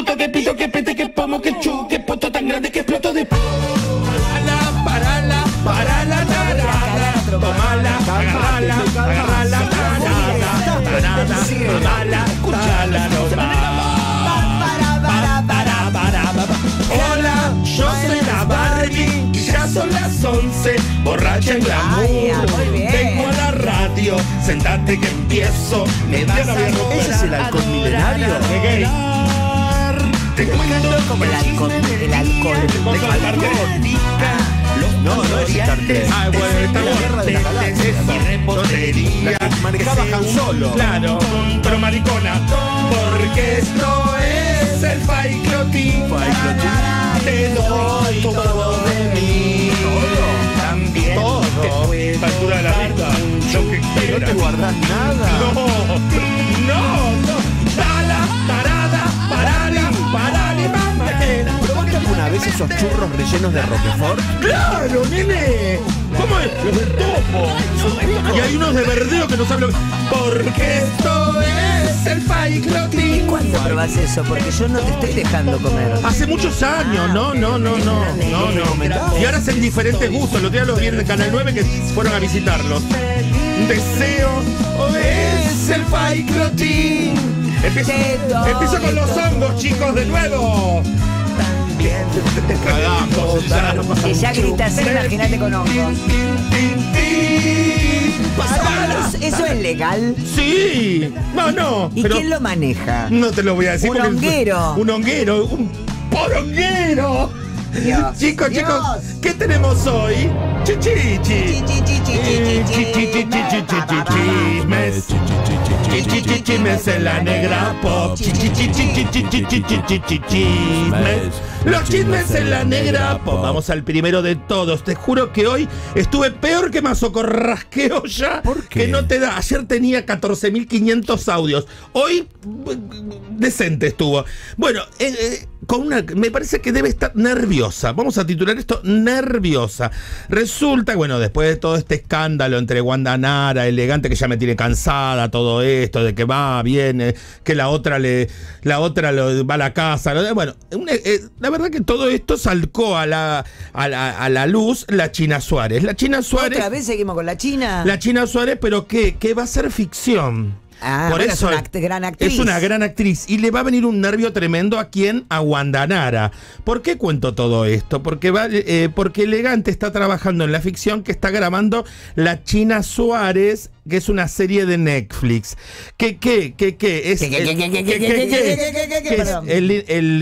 puto, que pito, que pete, que pomo, que chu, que poto tan grande que exploto de... Parala, parala, parala, tarada, tomala, agarrala, agarrala, tarada, tarada, tomala, escuchala Hola, yo soy la Barbie y ya son las 11, borracha en glamour. Vengo a la radio, sentate que empiezo. Me vas a ¿Ese es el halcón milenario? Como el alcohol, el alcohol. No, no es Star Trek. Ah, bueno, está La guerra de la galaxia. Solo. Claro, pero maricona. Porque esto es el Faiclotín. Te doy todo de mí. También Todo. Factura de la vida. que No te guardas nada. No, no, no. Tala, parali. ¿Probaste alguna vez esos churros rellenos de Roquefort? ¡Claro, nene! ¿Cómo es? Los de topo. Y hay unos de verdeo que no saben lo Porque esto es el Faiclotín. ¿Cuándo probás eso? Porque yo no te estoy dejando comer. Hace muchos años, no, no, no, no, no, no. Y ahora hacen diferentes gustos. Los días los vi en el Canal 9 que fueron a visitarlos. Deseo es el Faiclotín. Empiezo, empiezo con los hongos, chicos, de nuevo. Cagamos, ya. Si ya gritas, imagínate con hongos. ¿Eso es legal? Sí. No, no. ¿Y pero quién lo maneja? No te lo voy a decir. Un porque- honguero. Un honguero. Un poronguero. Dios, Chicos, Dios. chicos, ¿qué tenemos hoy? Chismes. En la negra. Los chismes en la negra pop. Vamos al primero de todos. Te juro que hoy estuve peor que Mazocorrasqueo ya. Que no te da. Ayer tenía 14.500 audios. Hoy decente estuvo. Bueno, eh, eh, con una, me parece que debe estar nerviosa. Vamos a titular esto nerviosa. Resulta, bueno, después de todo este escándalo entre Wanda Nara, elegante, que ya me tiene cansada, todo esto, de que va, viene, que la otra le, la otra lo- va a la casa. lo- bueno, una- eh, la verdad que todo esto salcó a la, a la, a la luz la China Suárez. La China Suárez. ¿Otra vez seguimos con la China? La China Suárez, pero que, que va a ser ficción. Ah, bueno, es una act- gran actriz. Es una gran actriz. Y le va a venir un nervio tremendo a quien? A Wanda Nara. ¿Por qué cuento todo esto? Porque, va, eh, porque Elegante está trabajando en la ficción que está grabando La China Suárez, que es una serie de Netflix. ¿Qué, qué, qué, qué? Es,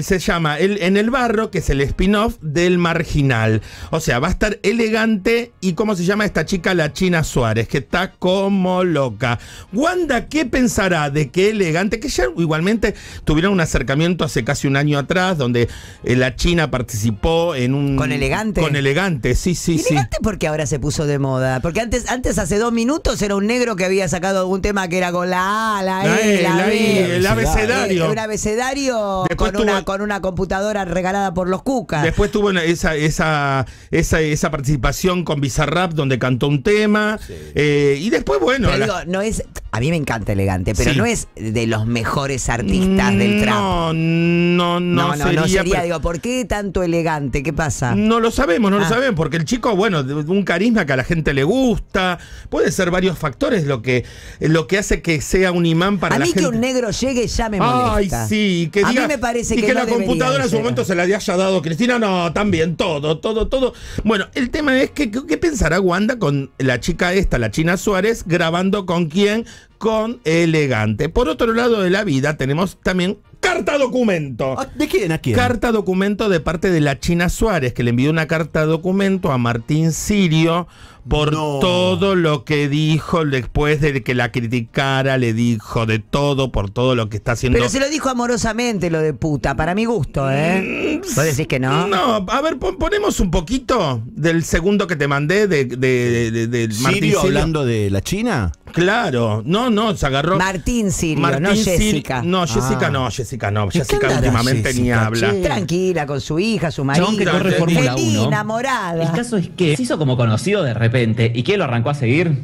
se llama el, En el Barro, que es el spin-off del Marginal. O sea, va a estar elegante y ¿cómo se llama esta chica? La China Suárez, que está como loca. Wanda, ¿qué pensará de qué elegante? Que ya igualmente tuvieron un acercamiento hace casi un año atrás, donde eh, la China participó en un... ¿Con Elegante? Con elegante, sí, sí, sí. Elegante porque ahora se puso de moda. Porque antes, antes hace dos minutos era un negro que había sacado algún tema que era con la A, la La E, E, la la B. El abecedario. Eh, Un abecedario con, una, con una computadora regalada por los cucas. Después tuvo una- esa, esa, esa, esa participación con Bizarrap donde cantó un tema. eh, y después, bueno. Pero la- digo, no es, a mí me encanta elegante, pero Sí. no es de los mejores artistas del trap. No, no, no, no, no, sería. no sería, pero- digo, ¿por qué tanto elegante? ¿Qué pasa? no lo sabemos, no lo Ah. sabemos, porque el chico, bueno, un carisma que a la gente le gusta, puede ser varios factores lo que, lo que hace que sea un imán para a la mí gente. que un negro llegue ya me Ay, molesta. sí, que a diga, mí me parece y que, que, no la computadora en su momento se la haya dado Cristina, no, también, todo, todo, todo. Bueno, el tema es que, ¿qué pensará Wanda con la chica esta, la China Suárez, grabando con quién? Con Elegante. Por otro lado de la vida tenemos también carta documento. Ah, ¿De quién a quién? Carta documento de parte de la China Suárez, que le envió una carta documento a Martín Sirio por No. todo lo que dijo después de que la criticara, le dijo de todo, por todo lo que está haciendo. Pero se lo dijo amorosamente lo de puta, para mi gusto, ¿eh? ¿Vos decís que no? No, a ver, pon- ponemos un poquito del segundo que te mandé de, de, de- de Martín ¿Sirio Sirio. hablando de la China? Claro, no, no, se agarró. Martín Sirio, Martín no Sirio- Jessica. No, Jessica Ah. no, Jessica no. ¿Y qué Jessica últimamente ni Jessica, habla. che? Tranquila, con su hija, su marido. Que corre Fórmula Feliz, 1. enamorada. El caso es que se hizo como conocido de repente. ¿Y quién lo arrancó a seguir?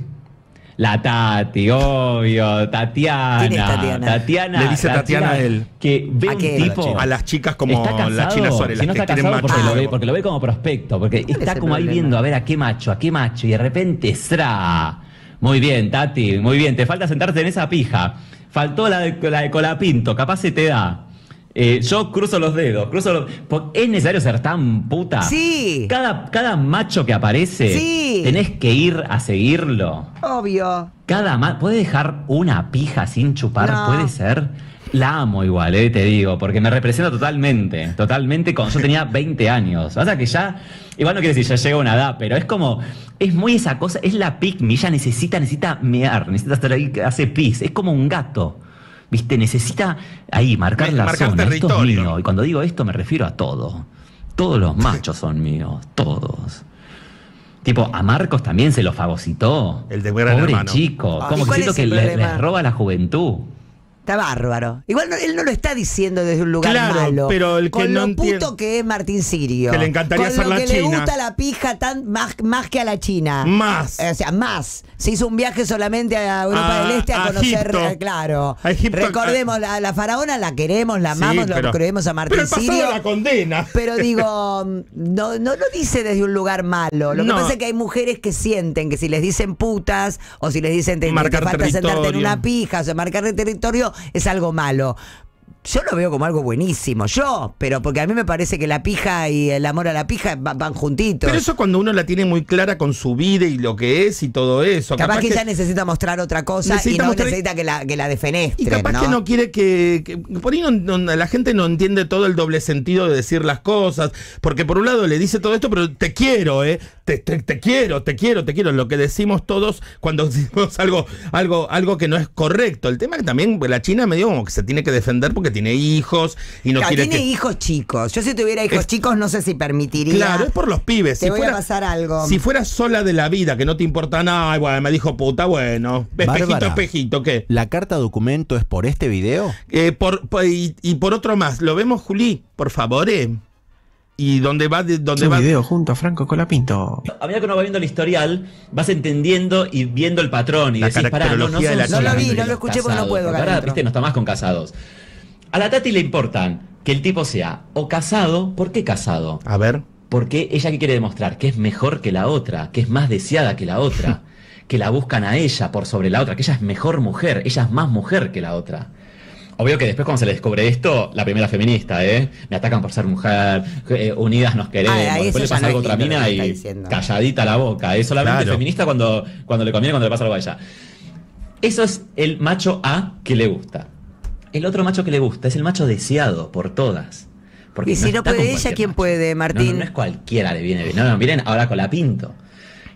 La Tati, obvio, Tatiana. ¿Quién es Tatiana? Tatiana. Le dice Tatiana a él. Que ve ¿A un qué? tipo. A las chicas como Está casado, la China Suárez, si las no está casado porque macho. lo, ve, porque lo ve como prospecto, porque ¿Cuál es está como ahí viendo a ver a qué macho, a qué macho, y de repente ¡sra! Muy bien, Tati, muy bien, te falta sentarte en esa pija. Faltó la de, la de Colapinto, capaz se te da. Eh, yo cruzo los dedos, cruzo los... ¿Es necesario ser tan puta? Sí. Cada, cada macho que aparece, Sí. tenés que ir a seguirlo. Obvio. Cada ma ¿Puede dejar una pija sin chupar? No. ¿Puede ser? La amo igual, eh, te digo, porque me representa totalmente, totalmente cuando yo tenía 20 años. O sea que ya, igual no quiere decir ya llega a una edad, pero es como, es muy esa cosa, es la pick me, ella necesita, necesita mear, necesita estar ahí, hace pis, es como un gato. ¿Viste? Necesita ahí marcar Me- la marcar zona. Esto es mío. Y cuando digo esto me refiero a todo. Todos los machos son míos, todos. Tipo, a Marcos también se lo fagocitó. El de Gran Pobre Hermano. chico. Ah, ¿y Como que siento es que le- les roba la juventud. Está bárbaro. Igual no- él no lo está diciendo desde un lugar Claro, malo. pero el que con no lo entiende- puto que es Martín Sirio. Que le encantaría con ser lo la que le gusta la pija tan más, más que a la China. Más. O sea, más. Se hizo un viaje solamente a Europa A- del Este a, a conocer, Egipto. eh, claro. A Egipto, Recordemos, la, la faraona la queremos, la Sí, amamos, lo pero- creemos a Martín Pero Sirio. la condena. Pero digo, no, no lo dice desde un lugar malo. Lo No. que pasa es que hay mujeres que sienten que si les dicen putas o si les dicen te, te falta sentarte en una pija, o sea, marcar el territorio es algo malo. Yo lo veo como algo buenísimo, yo, pero porque a mí me parece que la pija y el amor a la pija va- van juntitos. Pero eso cuando uno la tiene muy clara con su vida y lo que es y todo eso. capaz, que, ella necesita mostrar otra cosa y no mostrar- necesita que la, que la defenestren, Y capaz ¿no? que no quiere que, que- por ahí no- no- la gente no entiende todo el doble sentido de decir las cosas, porque por un lado le dice todo esto, pero te quiero, eh, te, te- te quiero, te quiero, te quiero, lo que decimos todos cuando decimos algo, algo, algo que no es correcto. El tema es que también la China medio como que se tiene que defender porque tiene hijos y no Claro, quiere tiene que hijos chicos. Yo si tuviera hijos Es- chicos no sé si permitiría. Claro, es por los pibes. Te voy a pasar algo. Si fuera sola de la vida, que no te importa nada, ay, bueno, me dijo puta, bueno, espejito, Bárbara. espejito, ¿qué? ¿La carta documento es por este video? Eh, por, por- y, y por otro más, ¿lo vemos, Juli? Por favor, eh. ¿Y dónde va? de- ¿Dónde un va? video junto a Franco Colapinto. A medida que uno va viendo el historial, vas entendiendo y viendo el patrón y La decís, pará, no, no caracterología de la son chica. solamente No lo vi, no lo escuché porque no casados, puedo ahora, viste, no está más con casados. A la Tati le importan que el tipo sea o casado, ¿por qué casado? A ver. Porque ella que quiere demostrar que es mejor que la otra, que es más deseada que la otra, que la buscan a ella por sobre la otra, que ella es mejor mujer, ella es más mujer que la otra. Obvio que después cuando se le descubre esto, la primera feminista, ¿eh? Me atacan por ser mujer, eh, unidas nos queremos. Ah, después le pasa no algo a otra mina y diciendo. calladita la boca. Es solamente Claro. feminista cuando, cuando le conviene, cuando le pasa algo a ella. Eso es el macho A que le gusta. El otro macho que le gusta es el macho deseado por todas. Porque Y si no puede ella, ¿quién macho. puede, Martín? No, no es cualquiera le viene bien. No, no, miren ahora con la pinto.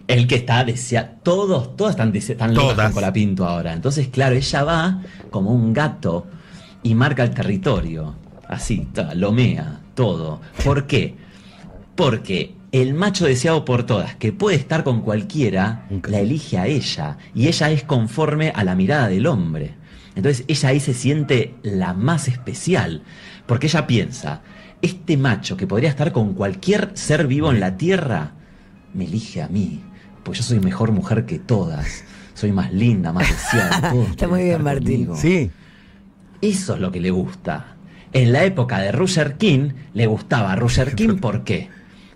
El que está deseado. Todos, todas están, dese- están locas con Colapinto ahora. Entonces, claro, ella va como un gato y marca el territorio. Así, ta, lomea, todo. ¿Por qué? Porque el macho deseado por todas, que puede estar con cualquiera, la elige a ella. Y ella es conforme a la mirada del hombre. Entonces ella ahí se siente la más especial. Porque ella piensa, este macho que podría estar con cualquier ser vivo en la tierra, me elige a mí. Porque yo soy mejor mujer que todas. Soy más linda, más deseada. Está muy bien, Martín. conmigo. Sí. Eso es lo que le gusta. En la época de Roger King, le gustaba a Roger King, ¿por qué?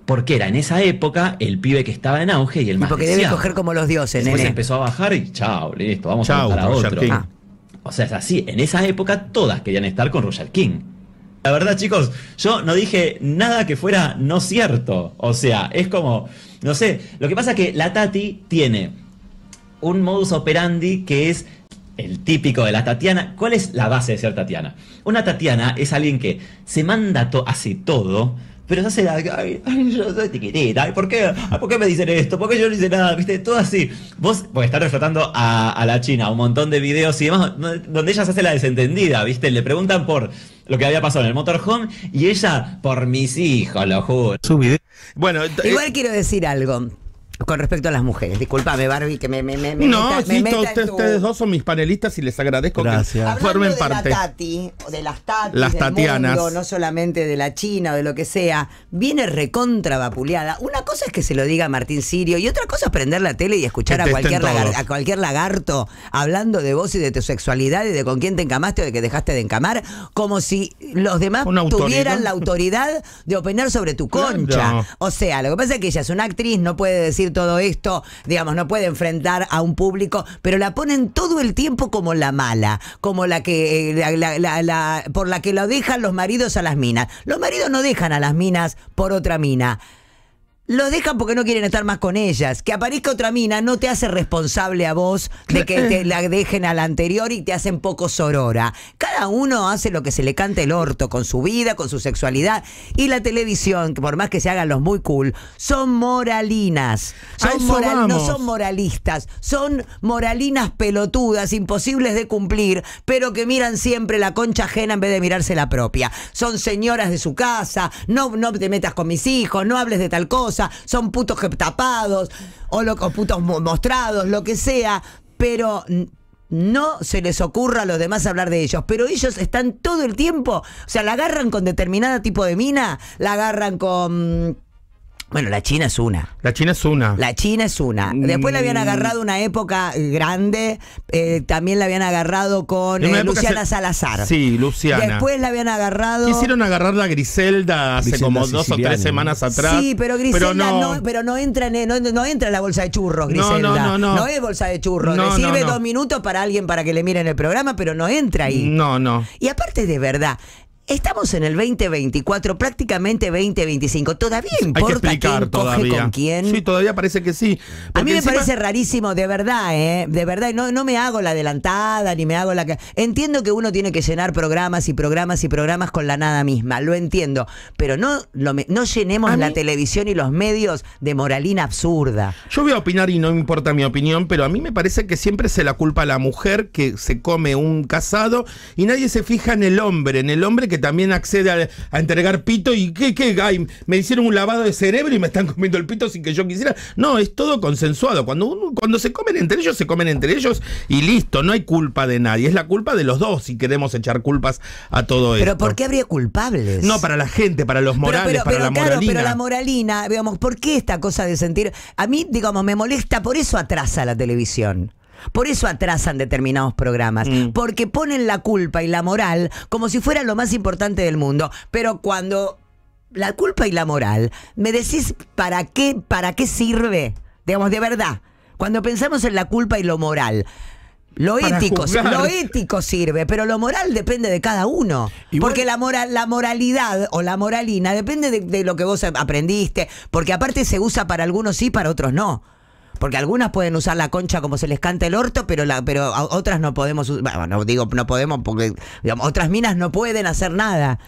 Porque era en esa época el pibe que estaba en auge y el Y más porque debe coger como los dioses, Después nene. empezó a bajar y chao, listo, vamos a buscar a otro. King. Ah. O sea, es así. En esa época todas querían estar con Roger King. La verdad, chicos, yo no dije nada que fuera no cierto. O sea, es como, no sé, lo que pasa es que la Tati tiene un modus operandi que es el típico de la Tatiana. ¿Cuál es la base de ser Tatiana? Una Tatiana es alguien que se manda, to- hace todo, pero se hace la. Ay, ay, yo soy tiquitita. Ay, ¿por qué? Ay, ¿Por qué me dicen esto? ¿Por qué yo no hice nada? ¿Viste? Todo así. Vos, porque está reflotando a, a la China un montón de videos y demás, no- donde ella se hace la desentendida, ¿viste? Le preguntan por lo que había pasado en el motorhome y ella, por mis hijos, lo juro. Su video. Bueno, Igual quiero decir algo. Con respecto a las mujeres. Disculpame, Barbie, que me, me, me, me No, meta- me meta usted- ustedes dos son mis panelistas y les agradezco Gracias. que formen de parte. la Tati, o de las Tatis, Las del Tatianas. mundo, no solamente de la China o de lo que sea, viene recontra vapuleada. Una cosa es que se lo diga Martín Sirio y otra cosa es prender la tele y escuchar a cualquier, lagar- a cualquier lagarto hablando de vos y de tu sexualidad y de con quién te encamaste o de que dejaste de encamar, como si los demás autoridad. tuvieran la autoridad de opinar sobre tu Claro. concha. O sea, lo que pasa es que ella es una actriz, no puede decir todo esto, digamos, no puede enfrentar a un público, pero la ponen todo el tiempo como la mala, como la que, eh, la- por la que lo dejan los maridos a las minas. Los maridos no dejan a las minas por otra mina. Los dejan porque no quieren estar más con ellas. Que aparezca otra mina no te hace responsable a vos de que te la dejen a la anterior y te hacen poco sorora. Cada uno hace lo que se le cante el orto con su vida, con su sexualidad. Y la televisión, que por más que se hagan los muy cool, son moralinas. Son moral- no son moralistas, son moralinas pelotudas, imposibles de cumplir, pero que miran siempre la concha ajena en vez de mirarse la propia. Son señoras de su casa, no, no te metas con mis hijos, no hables de tal cosa, son putos tapados o, lo- putos mo- mostrados, lo que sea, pero... No se les ocurra a los demás hablar de ellos, pero ellos están todo el tiempo, o sea, la agarran con determinada tipo de mina, la agarran con... Bueno, la China es una. La China es una. La China es una. Después la habían Mm. agarrado una época grande. eh, también la habían agarrado con eh, Luciana se- Salazar. Sí, Luciana. Después la habían agarrado. Quisieron agarrar a Griselda hace Griselda como dos o tres semanas atrás. Sí, pero Griselda no, no. pero no entra en no, no entra en la bolsa de churros, No, Griselda. no, no, no. es bolsa de churros. No, Le no, sirve no. dos minutos para alguien para que le miren el programa, pero no entra ahí. No, no. Y aparte de verdad, estamos en el 2024, prácticamente 2025. ¿Todavía Hay que importa explicar quién todavía. coge con quién? Sí, todavía parece que sí. A mí me encima- parece rarísimo, de verdad, ¿eh? De verdad, no, no me hago la adelantada, ni me hago la... que- Entiendo que uno tiene que llenar programas y programas y programas con la nada misma, lo entiendo, pero no, lo me- no llenemos A la mí- televisión y los medios de moralina absurda. Yo voy a opinar y no me importa mi opinión, pero a mí me parece que siempre se la culpa a la mujer que se come un casado y nadie se fija en el hombre, en el hombre que también accede a, a entregar pito y ¿qué, qué? Ay, me hicieron un lavado de cerebro y me están comiendo el pito sin que yo quisiera. No, es todo consensuado. Cuando, uno- cuando se comen entre ellos, se comen entre ellos y listo, no hay culpa de nadie. Es la culpa de los dos si queremos echar culpas a todo esto. Pero ¿por qué habría culpables? No, para la gente, para los morales, pero, pero, para pero, la claro, moralina. pero la moralina, digamos, ¿por qué esta cosa de sentir? A mí, digamos, me molesta, por eso atrasa la televisión. Por eso atrasan determinados programas, Mm. porque ponen la culpa y la moral como si fuera lo más importante del mundo. Pero cuando la culpa y la moral, me decís para qué, para qué sirve, digamos, de verdad. Cuando pensamos en la culpa y lo moral, lo Para ético, juzgar. lo ético sirve, pero lo moral depende de cada uno. Porque la moral, la moralidad o la moralina depende de, de lo que vos aprendiste, porque aparte se usa para algunos sí, para otros no. Porque algunas pueden usar la concha como se les canta el orto, pero la, pero otras no podemos, bueno, no digo no podemos porque digamos, otras minas no pueden hacer nada.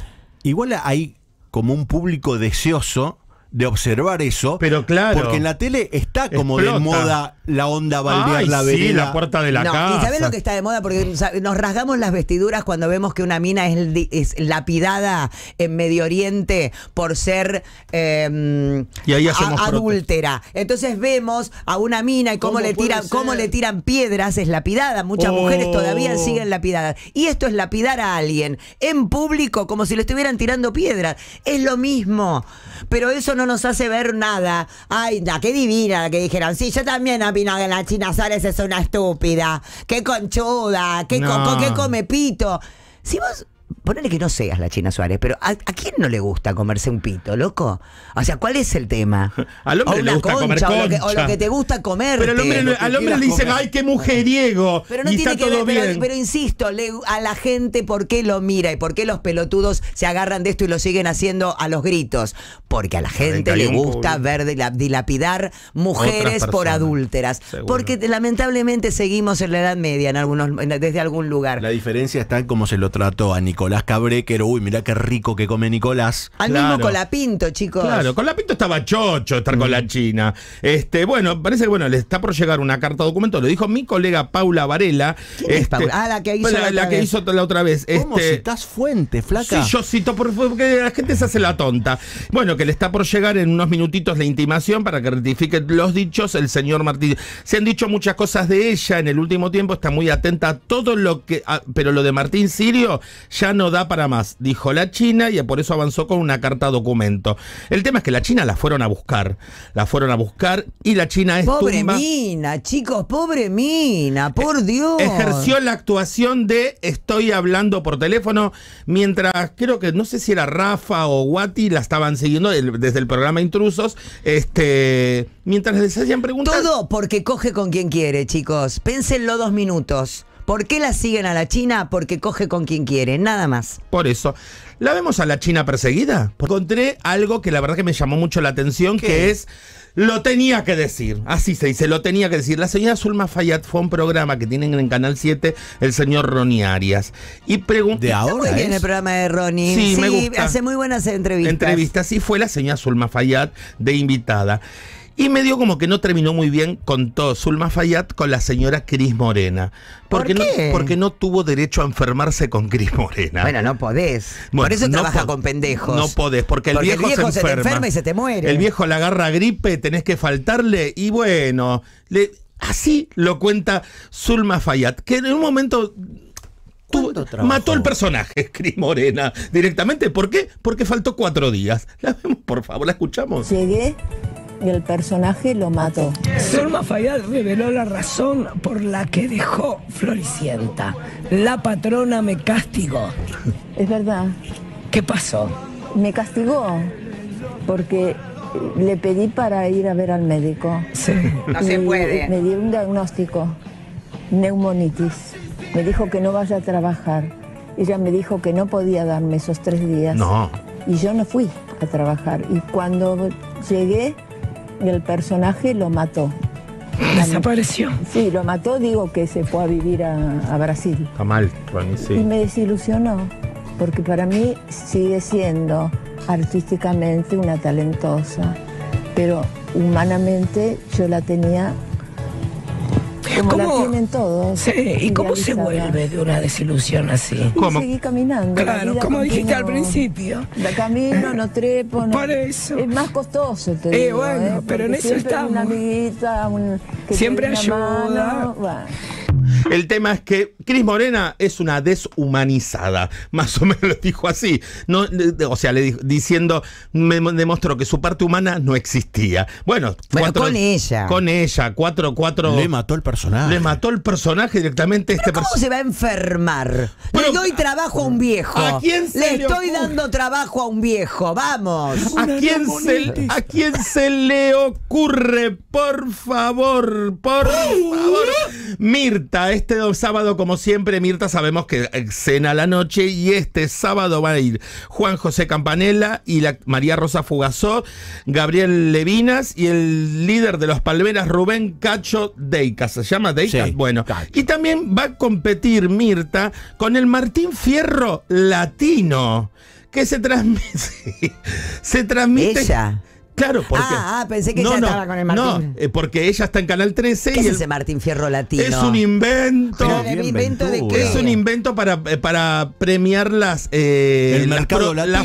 Igual hay como un público deseoso de observar eso. Pero claro. Porque en la tele está como Explota. de moda la onda baldear Ay, la sí, vereda. la puerta de la no, casa. y sabes lo que está de moda porque nos rasgamos las vestiduras cuando vemos que una mina es, lapidada en Medio Oriente por ser eh, Y ahí hacemos a- prote- adúltera. Entonces vemos a una mina y cómo, ¿Cómo le tiran, ser? cómo le tiran piedras, es lapidada. Muchas Oh. mujeres todavía siguen lapidadas. Y esto es lapidar a alguien en público como si le estuvieran tirando piedras. Es lo mismo. Pero eso no nos hace ver nada. Ay, na, qué divina la que dijeron. Sí, yo también opino que la China Suárez es una estúpida. Qué conchuda. Qué, No. co- qué come pito. Si vos. Ponele que no seas la China Suárez, pero ¿a, a quién no le gusta comerse un pito, loco? O sea, ¿cuál es el tema? Al hombre O le una gusta comer o lo, que, o concha. lo que te gusta comer. Pero al hombre, al le dicen, comer. ay, qué mujeriego. Pero no y tiene está que todo ver, pero, bien. pero insisto, le- a la gente por qué lo mira y por qué los pelotudos se agarran de esto y lo siguen haciendo a los gritos. Porque a la gente le gusta ver dila- dilapidar mujeres por adúlteras. seguro. Porque lamentablemente seguimos en la Edad Media en algunos, en- desde algún lugar. La diferencia está en cómo se lo trató a Nicolás Nicolás Cabré, que era, uy, mirá qué rico que come Nicolás. Al Claro. mismo Colapinto, chicos. Claro, con la pinto estaba chocho estar con la China. Este, bueno, parece que bueno, le está por llegar una carta documento, lo dijo mi colega Paula Varela. ¿Quién es Este, Paula? Ah, la que hizo la, la otra la que vez. hizo la otra vez. ¿Cómo Este, citás fuente, flaca? Sí, yo cito por- porque la gente se hace la tonta. Bueno, que le está por llegar en unos minutitos la intimación para que rectifique los dichos el señor Martín. Se han dicho muchas cosas de ella en el último tiempo, está muy atenta a todo lo que. a- pero lo de Martín Sirio ya no da para más, dijo la China y por eso avanzó con una carta documento. El tema es que la China la fueron a buscar. La fueron a buscar y la China es Pobre tumba. mina, chicos, pobre mina, por Dios. Ejerció la actuación de estoy hablando por teléfono mientras creo que no sé si era Rafa o Guati la estaban siguiendo el- desde el programa Intrusos, este mientras les hacían preguntas. Todo porque coge con quien quiere, chicos. Pénsenlo dos minutos. ¿Por qué la siguen a la China? Porque coge con quien quiere, nada más. Por eso. ¿La vemos a la China perseguida? Encontré algo que la verdad que me llamó mucho la atención, que es lo tenía que decir. Así se dice, lo tenía que decir. La señora Zulma Fayad fue a un programa que tienen en Canal 7 el señor Ronnie Arias. Y preguntó. De ahora muy bien el programa de Ronnie. Sí, me gusta. hace muy buenas entrevistas. entrevistas y fue la señora Zulma Fayad de invitada. Y me dio como que no terminó muy bien con todo Zulma Fayad con la señora Cris Morena. ¿Por Porque, qué? No, porque no tuvo derecho a enfermarse con Cris Morena. Bueno, no podés. Bueno, Por eso no trabaja con pendejos. No podés, porque el Porque viejo, se, te enferma. enferma y se te muere. El viejo le agarra gripe, tenés que faltarle. Y bueno, le- así lo cuenta Zulma Fayad, que en un momento mató el personaje, Cris Morena, directamente. ¿Por qué? Porque faltó cuatro días. La vemos, por favor, la escuchamos. Llegué y el personaje lo mató. Zulma Fayad reveló la razón por la que dejó Floricienta. La patrona me castigó. Es verdad, ¿Qué pasó? me castigó porque le pedí para ir a ver al médico. Sí. No se Y puede. Me dio un diagnóstico, neumonitis. Me dijo que no vaya a trabajar. Ella me dijo que no podía darme esos tres días. No. Y yo no fui a trabajar. Y cuando llegué, el personaje lo mató. Desapareció. Sí, lo mató, digo que se fue a vivir a, a Brasil. Está mal, Ronnie, sí. Y me desilusionó, porque para mí sigue siendo artísticamente una talentosa, pero humanamente yo la tenía como la ¿Cómo? tienen todos. Sí, ¿y cómo se vuelve de una desilusión así? ¿Cómo? seguí caminando. la Claro, como dijiste al principio. La camino, no trepo, no. Por eso. Es más costoso, te Eh, digo. bueno, ¿eh? pero en eso siempre estamos. Una amiguita, un, que te Siempre ayuda. mano, bueno. El tema es que Cris Morena es una deshumanizada, más o menos lo dijo así. No, de- de- o sea, le dijo- diciendo, me mo- demostró que su parte humana no existía. Bueno, Bueno, con ella. Con ella, cuatro, cuatro. Le mató el personaje. le mató el personaje directamente este ¿Cómo personaje. se va a enfermar? Pero- le doy trabajo a un viejo. ¿A quién se le le estoy ocurre? dando trabajo a un viejo. Vamos. ¿A quién, se, ¿A quién se le ocurre? Por favor, por favor. Mirta, este sábado, como siempre, Mirta, sabemos que eh, cena a la noche y este sábado van a ir Juan José Campanella y la María Rosa Fugazó, Gabriel Levinas y el líder de los Palmeras, Rubén Cacho Deicas. ¿Se llama Deicas? Sí, bueno. Cacho. Y también va a competir Mirta con el Martín Fierro Latino. Que se transmite. se transmite. Ella. Claro, porque. Ah, ah, pensé que ella estaba con el Martín. No, eh, porque ella está en Canal 13 ¿Qué y es el- ese Martín Fierro latino? es un invento. Pero ¿de invento de qué? Es un invento para, eh, para premiar las, eh, El las,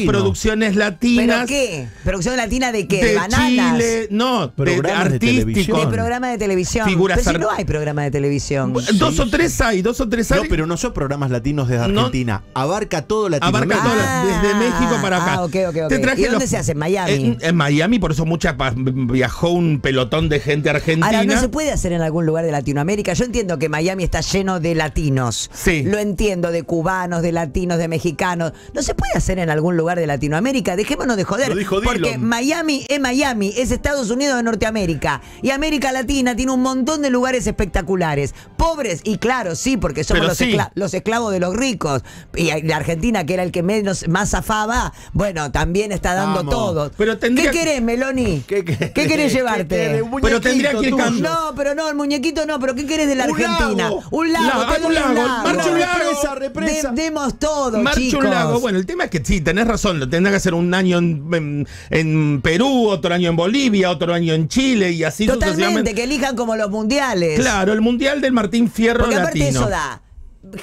producciones ¿Pero latinas. qué? ¿Producción latina de qué? ¿De, De bananas? Chile, no, de, Programas de artístico. televisión. De programa de televisión. Figuras Pero si no hay programa de televisión. Dos o tres hay, dos o tres hay. No, pero no son programas latinos desde No. Argentina. Abarca todo Latinoamérica. Abarca todo, Ah, desde México para acá. ah, ok, ok, ok. Te traje ¿Y dónde los- se hace? ¿En Miami? En, en Miami, por eso mucha viajó un pelotón de gente argentina. Ahora, ¿no se puede hacer en algún lugar de Latinoamérica? Yo entiendo que Miami está lleno de latinos. Sí. Lo entiendo, de cubanos, de latinos, de mexicanos. ¿No se puede hacer en algún lugar de Latinoamérica? Dejémonos de joder. Lo dijo Dillon. porque Miami es Miami, es Estados Unidos de Norteamérica. Y América Latina tiene un montón de lugares espectaculares. Pobres, y claro, sí, porque somos los, sí. escla- los esclavos de los ricos. Y la Argentina, que era el que menos más zafaba, bueno, también está dando Vamos. todo. Pero tendría- ¿Qué querés? Meloni? ¿Qué ¿Qué, querés? querés ¿Qué llevarte? Un Pero tendría que ir. No, pero no, el muñequito no, pero ¿qué querés de la Un Argentina? lago. Un lago, La- te doy un lago, marcha un lago. Represa, represa. De- demos todo, Marcha chicos. un lago. Bueno, el tema es que sí, tenés razón. Lo tendrá que hacer un año en, en- en Perú, otro año en Bolivia, otro año en Chile y así Totalmente, sucesivamente. que elijan como los mundiales. Claro, el mundial del Martín Fierro Porque aparte Latino. eso da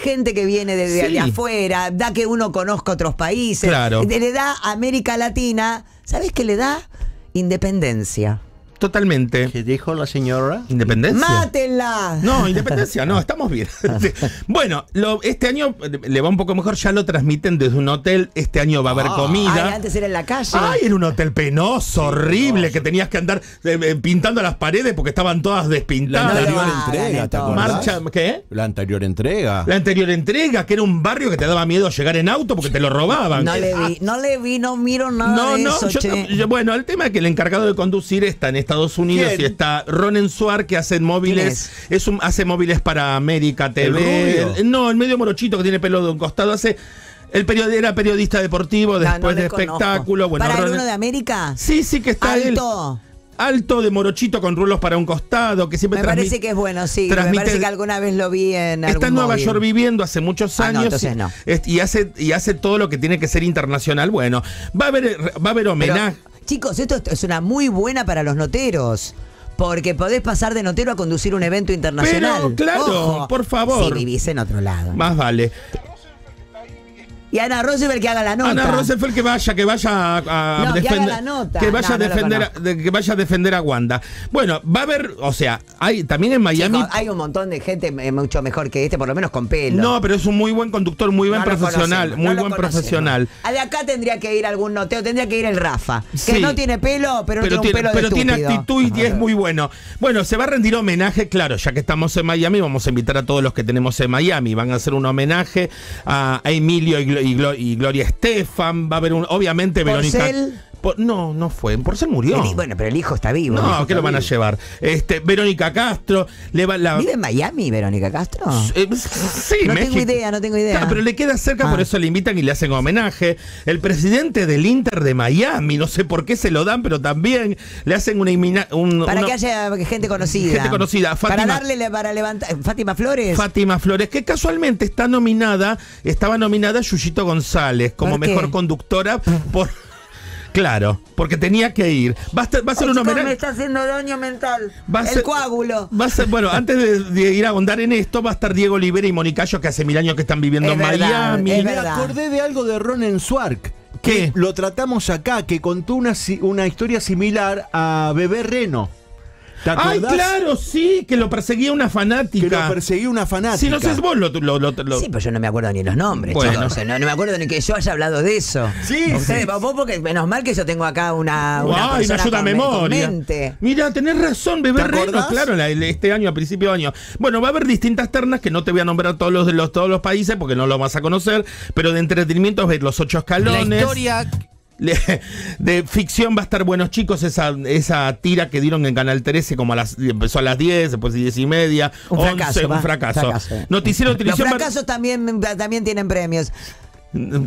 gente que viene de, de- Sí. afuera, da que uno conozca otros países, Claro. le le da a América Latina, ¿sabes qué le da? Independencia. Totalmente. ¿Qué dijo la señora? Independencia. ¡Mátenla! No, independencia, no, estamos bien. Sí. Bueno, lo- este año le va un poco mejor, ya lo transmiten desde un hotel, este año va a haber Ah. comida. Ay, antes era en la calle. Ay, era un hotel penoso, horrible, que tenías que andar eh, eh, pintando las paredes porque estaban todas La despintadas. Lo anterior entrega, ¿te acordás? Marcha, ¿qué? La anterior entrega. La anterior entrega, que era un barrio que te daba miedo llegar en auto porque te lo robaban. no le vi, no le vi, no miro nada No, de no, eso, yo che. tam- yo- bueno, el tema es que el encargado de conducir está en Estados Unidos ¿Quién? y está Ronen Suar que hace móviles, ¿Quién es? un hace móviles para América TV. El- no, el medio morochito que tiene pelo de un costado hace el period- era periodista deportivo No, después no de espectáculo, bueno, ¿Para el uno de América? Sí, sí que está él. Alto. Alto de morochito con rulos para un costado, que siempre Me transmite- parece que es bueno, sí. Me parece que alguna vez lo vi en algún Está en Nueva móvil. York viviendo hace muchos Ah, no, años entonces y- no. y, hace, y hace todo lo que tiene que ser internacional. Bueno, va a haber, va a haber Pero, homenaje. Chicos, esto es una muy buena para los noteros. Porque podés pasar de notero a conducir un evento internacional. Pero, claro, Ojo, por favor. Si vivís en otro lado. Más vale. Y Ana Roosevelt que haga la nota. Ana Roosevelt que vaya, que vaya a, a No, que defender, haga la nota. que vaya No, a no defender, a, que vaya a defender a Wanda. Bueno, va a haber, o sea, hay también en Miami. Hay un montón de gente eh, mucho mejor que este, por lo menos con pelo. no, pero es un muy buen conductor, muy buen profesional, conocemos, muy buen profesional. De acá tendría que ir algún noteo, tendría que ir el Rafa. Que Sí. no tiene pelo, pero, pero tiene un pelo pero de tiene actitud y es muy bueno. Bueno, se va a rendir homenaje, claro, ya que estamos en Miami, vamos a invitar a todos los que tenemos en Miami. Van a hacer un homenaje a, Emilio y, y Glo- y Gloria Estefan. Va a haber un, obviamente, Verónica. ¿Porcel? Por- no, no fue. Porcel murió. El- bueno, pero el hijo está vivo. no, ¿qué lo van a llevar? Este, Verónica Castro, le va la. ¿Vive en Miami, Verónica Castro? Eh, sí, No México. tengo idea, no tengo idea. Claro, pero le queda cerca, Ah. por eso le invitan y le hacen homenaje. El presidente del Inter de Miami, no sé por qué se lo dan, pero también le hacen una. un- Para una- que haya gente conocida. Gente conocida. Para darle, para levantar. Fátima Flores. Fátima Flores, que casualmente está nominada, estaba nominada González como mejor conductora por. Claro, porque tenía que ir. Va a, va a ser Ay, un homenaje. me está haciendo daño mental. Va a el ser- coágulo. Va a ser, bueno, antes de, de ir a ahondar en esto, va a estar Diego Olivera y Monicayo, que hace mil años que están viviendo Es en verdad, Miami. es Me acordé de algo de Ronen Swark. ¿Qué? Que lo tratamos acá, que contó una, si- una historia similar a Bebé Reno. ¿Te Ay, claro, sí, que lo perseguía una Que fanática. lo perseguía una fanática. Si no sé, vos lo, lo- lo- lo- Sí, pero yo no me acuerdo ni los nombres, Bueno. chicos. O sea, no, no me acuerdo ni que yo haya hablado de eso. Sí, Ustedes, sí. vos porque menos mal que yo tengo acá una, una Ay, me ayuda a con- memoria. mente. Mira, tenés razón, bebé ¿Te Reno, claro, la- este año, a principio de año. Bueno, va a haber distintas ternas que no te voy a nombrar todos los de los, todos los países porque no lo vas a conocer, pero de entretenimiento es ver los ocho escalones. La historia de ficción va a estar Buenos Chicos, esa, esa tira que dieron en Canal 13 como a las, empezó a las 10, después 10 y media, Un 11, fracaso, un fracaso. fracaso. Noticiero Los fracasos también, también tienen premios.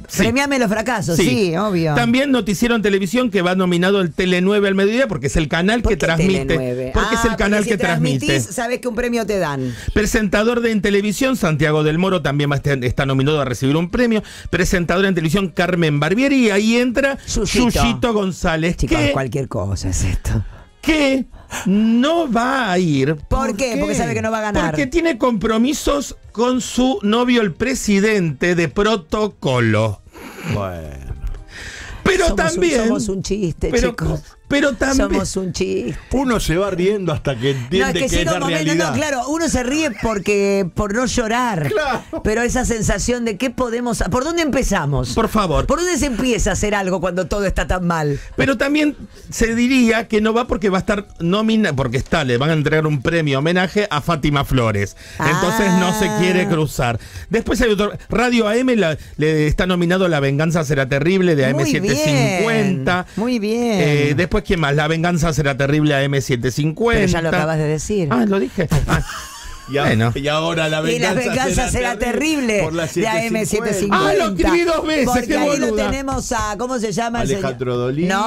Sí. Premiame los fracasos, sí, obvio. También noticiero en televisión que va nominado el Tele 9 al mediodía porque es el canal ¿Por que transmite. Tele9? Porque es Ah, el canal si que transmite. transmitís, sabés que un premio te dan. Presentador de en televisión, Santiago del Moro también está nominado a recibir un premio. Presentadora en televisión, Carmen Barbieri. Y ahí entra. Yuyito González, Chicos, que, cualquier cosa es esto. que no va a ir. ¿Por, qué? Porque sabe que no va a ganar. Porque tiene compromisos con su novio, el presidente de protocolo. Bueno. Pero Somos un- también. somos un chiste, pero, chicos. Pero también. Somos un chiste. Uno se va riendo hasta que No, entiende es que que, es llega la un momento, realidad. no, claro, uno se ríe porque por no llorar. Claro. Pero esa sensación de qué podemos, ¿por dónde empezamos? Por favor. ¿Por dónde se empieza a hacer algo cuando todo está tan mal? Pero también se diría que no va porque va a estar nómina, porque está, le van a entregar un premio homenaje a Fátima Flores. Entonces no se Ah. quiere cruzar. Después hay otro. Radio AM la- le está nominado La Venganza Será Terrible de Muy AM750. bien, muy bien. Eh, después, ¿quién más? La Venganza Será Terrible AM750. Pero ya lo acabas de decir. Ah, lo dije. Ah. Y, a- Bueno. y ahora la Y la venganza, venganza será terrible por la de AM750. Ah, lo escribí dos veces, Porque qué ahí lo tenemos a, ¿cómo se llama? Alejandro? Dolina. No,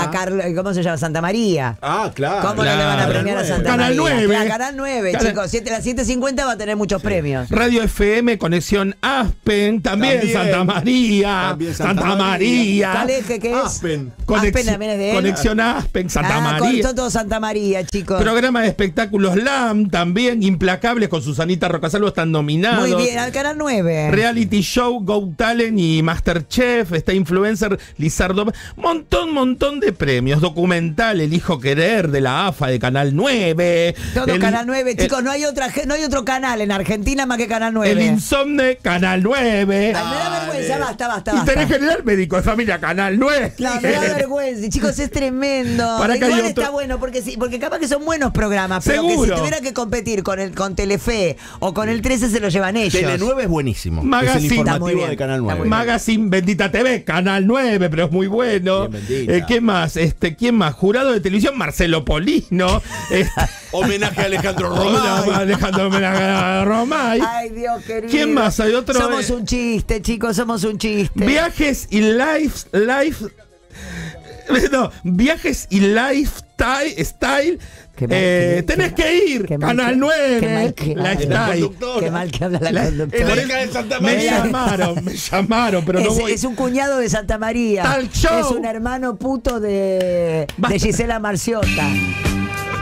a Carlos, ¿cómo se llama? Santa María. Ah, claro. ¿Cómo no le van a claro. premiar a Santa Canal María? 9. Claro, Canal 9, Canal- chicos. Siete- la 750 va a tener muchos premios. Radio FM, Conexión Aspen, también, También. Santa María. También Santa, Santa María. ¿Cuál que es? Aspen. Conex- Aspen también es de él. Conexión Aspen, Santa ah, con- María. son todos Santa María, chicos. Programa de espectáculos LAM, también implacables con Susanita Rocasalvo están nominados. Muy bien, al Canal 9. Reality Show, Go Talent y Masterchef, está influencer Lizardo. Montón, montón de premios. Documental El Hijo Querer de la AFA de Canal 9. Todo El- Canal 9, el- chicos, no hay otra no hay otro canal en Argentina más que Canal 9. El Insomne, Canal 9. Ay, me da vergüenza, basta, basta, Interés basta. General Médico de Familia, Canal 9. No, me da vergüenza, chicos, es tremendo. Para que Igual hay otro- está bueno, porque sí, porque capaz que son buenos programas, pero que Seguro. si tuviera que competir con el con Telefe o con el 13 se lo llevan ellos. Tele 9 es buenísimo. Magazine. es el Está muy informativo bien, de Canal está 9. muy bien. Magazine Bendita TV, Canal 9, pero es muy bueno. Eh, ¿Qué más? Este, ¿Quién más? Jurado de televisión, Marcelo Polino. Este, Homenaje a Alejandro Román. Alejandro Homenaje Romay. Ay, Dios querido. ¿Quién más? Hay otro, Somos eh, un chiste, chicos, somos un chiste. Viajes y life, life. No, viajes y lifestyle. Style. Qué mal eh, que- tenés qué- que ir. qué Canal que- 9. qué mal que- Lifestyle. Qué mal que habla la, La- conductora. la de Santa Me María. llamaron, me llamaron, pero no es, voy. es un cuñado de Santa María. Tal show. Es un hermano puto de, Basta. de Gisela Marciota.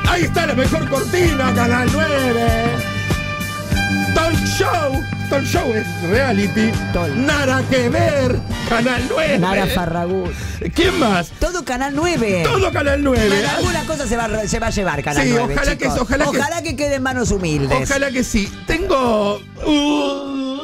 Ahí está la mejor cortina, Canal 9. Talk Show. Talk Show es reality. Nada que ver. Canal 9. Nara Farragut. ¿Quién más? Todo Canal 9. Todo Canal 9. Bueno, alguna cosa se va, a- se va a llevar Canal Sí, 9. ojalá que- ojalá que- quede en manos humildes. Ojalá que sí. Tengo. Uh,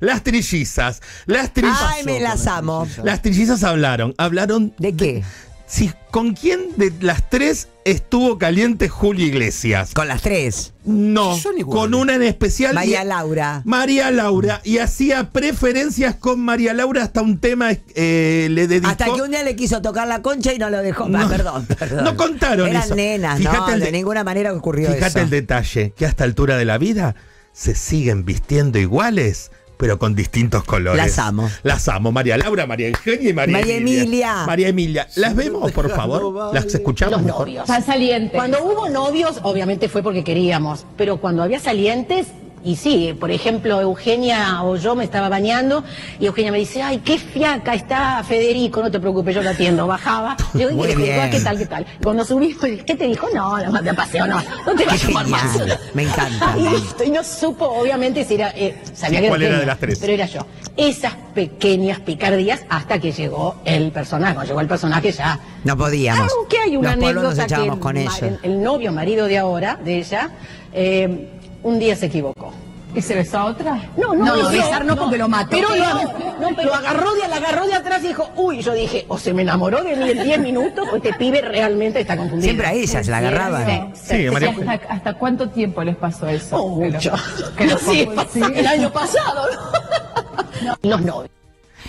las trillizas. Las trillizas. Ay, me las amo. Las trillizas hablaron. Hablaron. ¿De qué? Sí, ¿con quién de las tres estuvo caliente Julio Iglesias? Con las tres. No, con una en especial. María y- Laura. María Laura. Y hacía preferencias con María Laura hasta un tema eh, le dedicó. Hasta que un día le quiso tocar la concha y no lo dejó. No. Ah, perdón, perdón. No contaron Eran eso. nenas, Fíjate no, el de, de- ninguna manera ocurrió Fíjate eso. el detalle, que a esta altura de la vida se siguen vistiendo iguales, pero con distintos colores. Las amo. Las amo. María Laura, María Eugenia y María, María Emilia. María Emilia. ¿Las vemos, por favor? ¿Las escuchamos? Los novios. Cuando hubo novios, obviamente fue porque queríamos, pero cuando había salientes, y sí, por ejemplo, Eugenia o yo me estaba bañando y Eugenia me dice, ay, qué fiaca está Federico, no te preocupes, yo lo atiendo. Bajaba, le digo, Muy "¿Y Federico, bien. ¿qué tal, qué tal? Cuando subí, pues, ¿qué te dijo? No, nada más de paseo, no, no te vas a llevar más. me encanta. Y listo, y no supo, obviamente, si era, eh, sabía Sí, que ¿cuál era de las tres? Pero era yo. Esas pequeñas picardías hasta que llegó el personaje. Cuando llegó el personaje ya No podíamos. aunque hay una Los anécdota que con el novio, marido de ahora, de ella, eh, un día se equivocó. ¿Y se besó a otra? No, no, No, besó, besar no, porque lo mató. Pero lo, no, pero agarró de, la agarró de atrás y dijo, uy, yo dije, o se me enamoró de mí en 10 minutos, o este pibe realmente está confundido. Siempre a ella se la agarraban. Sí, María ¿Hasta, hasta cuánto tiempo les pasó eso? Oh, Que lo- mucho. que lo Sí, el año pasado, ¿no? Los novios.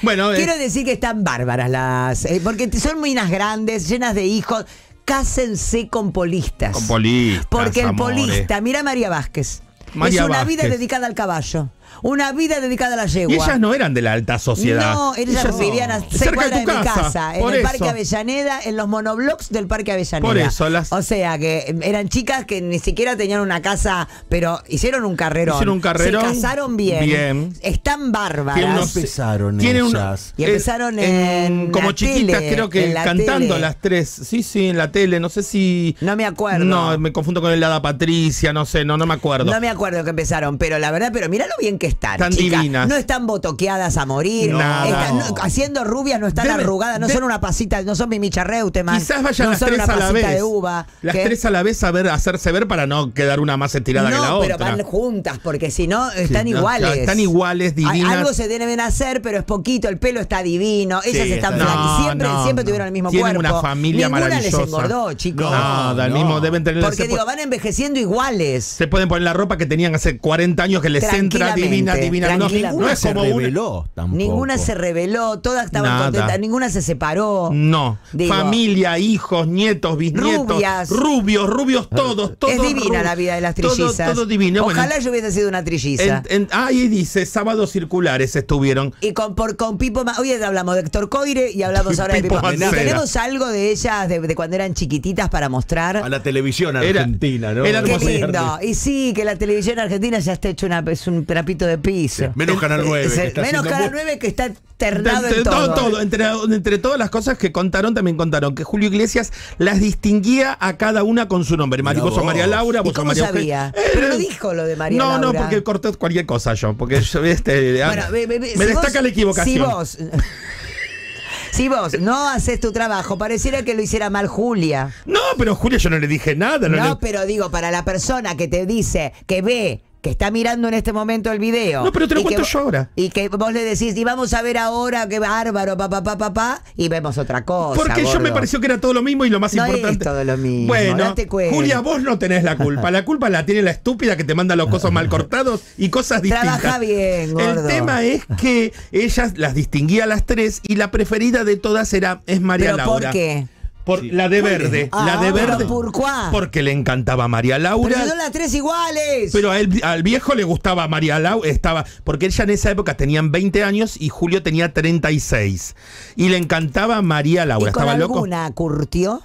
Bueno, eh, Quiero decir que están bárbaras las. eh, porque son minas grandes, llenas de hijos. Cásense con polistas. Con polistas, Porque el amores. polista, mira a María Vázquez. María es una vida dedicada al caballo. Una vida dedicada a la yegua. y ellas no eran de la alta sociedad. No, ellas vivían a seis Cerca de de mi casa, casa, en el eso. Parque Avellaneda, en los monoblocks del Parque Avellaneda. Por eso, las- O sea que eran chicas que ni siquiera tenían una casa, pero hicieron un carrerón. Hicieron un carrerón, Se casaron bien. bien. Están bárbaras. Tienen unos- empezaron tienen un- ellas? Y empezaron en como la chiquitas, tele, creo que la cantando tele. las tres. Sí, sí, en la tele. No sé si. No me acuerdo. No, me confundo con el Hada Patricia, no sé, no, no me acuerdo. No me acuerdo que empezaron, pero la verdad, pero mira lo bien que están. Están chicas. divinas. No están botoqueadas a morir. Nada. Están- no, haciendo rubias, no están Debe- arrugadas, no de- son una pasita, no son Mimicha Reutemann. Quizás vayan no las son tres una a la pasita vez. de uva. Las ¿Qué? tres a la vez a ver, hacerse ver para no quedar una más estirada no, que la pero otra. van juntas, porque si no, están no, iguales. claro, están iguales, Hay- divinas. Algo se deben hacer, pero es poquito, el pelo está divino, ellas Sí, están está- flacas, No, siempre, no, siempre no. tuden el mismo Tienen cuerpo. una familia Ninguna maravillosa. les engordó, chicos. No, del no. mismo deben tener porque se, digo, van envejeciendo iguales. se pueden poner la ropa que tenían hace 40 años que les entra Tranquilamente. Divina, divina. No, no es como una- reveló tampoco. Ninguna se reveló, todas estaban Nada. contentas, ninguna se separó. No, Digo, familia, hijos, nietos, bisnietos, Rubias. rubios, rubios todos, todos. Es divina la vida de las todo- trillizas. Todo, divino. Bueno, Ojalá yo hubiese sido una trilliza. en- en- ahí dice, sábados circulares estuvieron. Y con, por, con Pipo, Ma- hoy hablamos de Héctor Coire y hablamos ahora de Pipo. Mancera. ¿Tenemos algo de ellas de, de cuando eran chiquititas para mostrar? A la televisión Era- argentina, ¿no? era Qué lindo. Y sí, que la televisión argentina ya está hecho una, es un trapito de piso. Sí, menos Canal 9, Es que menos Canal mu- 9 que está ternado Entre- en todo. todo, Entre, entre todas las cosas que contaron, también contaron que Julio Iglesias las distinguía a cada una con su nombre. Mari, vos sos. María Laura, ¿Y vos sos María sabía? Eugenia. Pero Eh, no dijo lo de María No, no, Laura. porque corté cualquier cosa yo. Porque yo, este, Bueno, ve- ve- ve, me si destaca vos- la equivocación. Si vos, si vos no haces tu trabajo, pareciera que lo hiciera mal Julia. No, pero Julia yo no le dije nada. No, No, le- pero digo, para la persona que te dice, que ve, que está mirando en este momento el video. No, pero te lo cuento yo ahora. Y que vos le decís, y vamos a ver ahora, qué bárbaro, papá, papá, papá, y vemos otra cosa. Porque yo me pareció que era todo lo mismo y lo más No es importante. todo lo mismo, Bueno, date cuenta. Julia, vos no tenés la culpa. La culpa la tiene la estúpida que te manda los cosos mal cortados y cosas distintas. Trabaja bien, gordo. El tema es que ellas las distinguía a las tres y la preferida de todas era es María ¿Pero Laura. por qué? Por la de verde. Ah, la de verde. ¿por? Porque le encantaba María Laura. Pero son las tres iguales. Pero a él- al viejo le gustaba María Lau, estaba, porque ella en esa época tenían 20 años y Julio tenía 36. Y le encantaba María Laura. ¿Y con ¿Estaba loco? alguna curtió?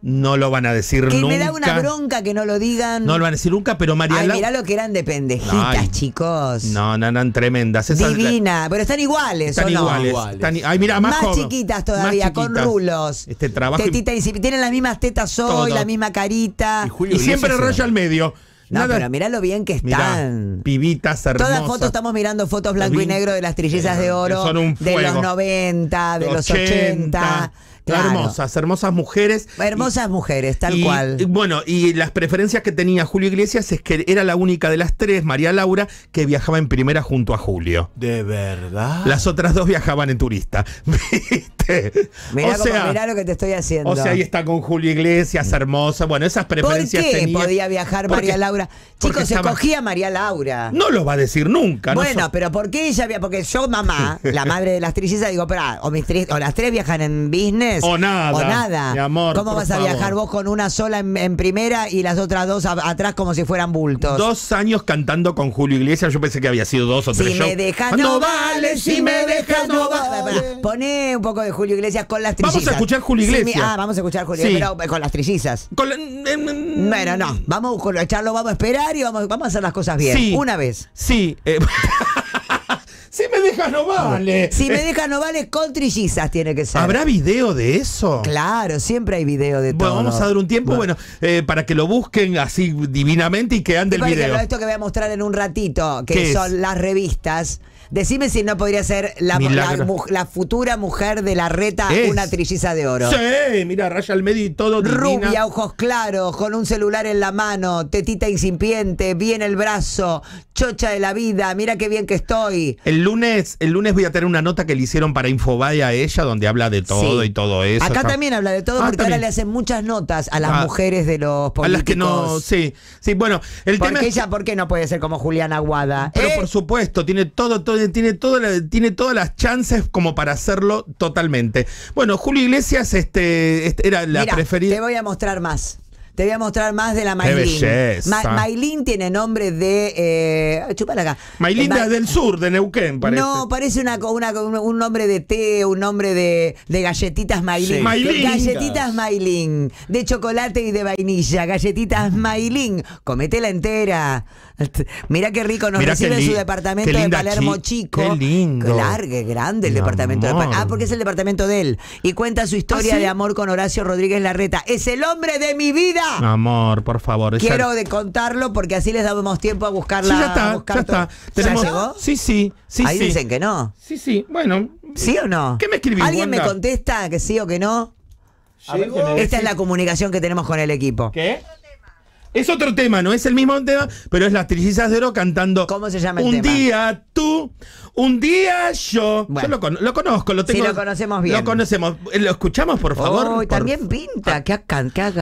No lo van a decir Que nunca. me da una bronca que no lo digan. No lo van a decir nunca, pero María Ay, mirá lo que eran de pendejitas, Ay. chicos. No, no, eran tremendas. Esas- Divina, pero están iguales, Están ¿o no? iguales. Iguales. Están i- ay, mira, más, chiquitas más todavía, con rulos. Este trabajo. y- Tetita insipi- tienen las mismas tetas hoy, Todo. la misma carita. Y Julio y siempre raya al medio. No, Nada- pero mirá lo bien que Mirá, están. pibitas hermosas. Todas fotos, estamos mirando fotos blanco y negro de las trillizas de oro Son un de los fuego. 90, de los 80. Claro. Hermosas, hermosas mujeres. Hermosas mujeres, tal Y- cual. y bueno, y las preferencias que tenía Julio Iglesias es que era la única de las tres, María Laura, que viajaba en primera junto a Julio. ¿De verdad? Las otras dos viajaban en turista. ¿Viste? Mirá, o, cómo- sea, mirá lo que te estoy haciendo. o sea, ahí está con Julio Iglesias, hermosa. Bueno, esas ¿Por preferencias qué tenía. podía viajar Porque- María Laura? Chicos, se estaba- cogía María Laura. No lo va a decir nunca. no Bueno, so- pero ¿por qué ella había? Porque yo, mamá, la madre de las trillizas, digo, espera, o, mis tri- o las tres viajan en business. O nada, O nada. mi amor, ¿Cómo vas a favor. viajar vos con una sola en, en primera y las otras dos a- atrás como si fueran bultos? Dos años cantando con Julio Iglesias, yo pensé que había sido dos o tres Si shows. me dejas no vale, si me dejas no vale. vale. Poné un poco de Julio Iglesias con las Vamos trillizas. a escuchar Julio Sí, Iglesias. ah, vamos a escuchar Julio Sí. pero con las trillizas. Con la- em, em, Bueno, no, vamos a echarlo, vamos a esperar y vamos, vamos a hacer las cosas bien. Sí. Una vez. Sí. eh, me dejas no vale. Si me Eh, dejas no vale, con trillizas tiene que ser. ¿Habrá video de eso? Claro, siempre hay video de Bueno, todo. vamos a dar un tiempo, bueno, eh, para que lo busquen así divinamente y que ande el por video. ejemplo, esto que voy a mostrar en un ratito, ¿Qué que es? son las revistas. Decime si no podría ser la, futura mujer de la reta Es. una trilliza de oro. Sí, mira, raya al medio y todo. Rubia, divina. ojos claros, con un celular en la mano, tetita incipiente, bien el brazo, chocha de la vida, mira qué bien que estoy. El lunes, el lunes voy a tener una nota que le hicieron para Infobae a ella, donde habla de todo Sí. y todo eso. Acá Está- también habla de todo Ah, porque ahora le hacen muchas notas a las Ah, mujeres de los políticos. A las que no, sí, sí, bueno, el tema Porque es ella, ¿por qué no puede ser como Juliana Aguada? Pero ¿Eh? por supuesto, tiene todo, todo- tiene todo la- tiene todas las chances como para hacerlo totalmente. Bueno, Julio Iglesias este, este era la Mira, preferida. Te voy a mostrar más. Te voy a mostrar más de la Maylin. Ma- Maylin tiene nombre de. Eh, chupala acá. Maylin Eh, Ma- del Sur, de Neuquén, parece. No, parece una, una- un un nombre de té, un nombre de, de galletitas Maylin. Sí. Maylin. Galletitas Maylin. De chocolate y de vainilla. Galletitas Maylin. Cometela entera. Mira qué rico nos Mirá recibe en su departamento qué de Palermo chi- Chico. qué lindo. Largue, grande el Mi departamento de. Palermo. Ah, porque es el departamento de él. Y cuenta su historia ¿Ah, sí? de amor con Horacio Rodríguez Larreta. ¡Es el hombre de mi vida! Amor, por favor. esa- Quiero de contarlo porque así les damos tiempo a Sí, buscarla. ya a está, buscar ya está. Tenemos- ¿Ya llegó? Sí, sí, sí, Ahí sí. dicen que no. Sí, sí. Bueno. ¿Sí o no? ¿Qué me ¿Alguien me contesta que sí o que no? Esta es la comunicación que tenemos con el equipo. ¿Qué? Es otro tema, no es el mismo tema, pero es las trillizas de oro cantando. ¿Cómo se llama el Un tema? día tú, un día yo. Bueno. Yo lo, con- lo conozco, lo Sí, tengo. lo conocemos bien. Lo conocemos. ¿Lo escuchamos, por favor? Oh, Por- también pinta. Que hagan, que hagan.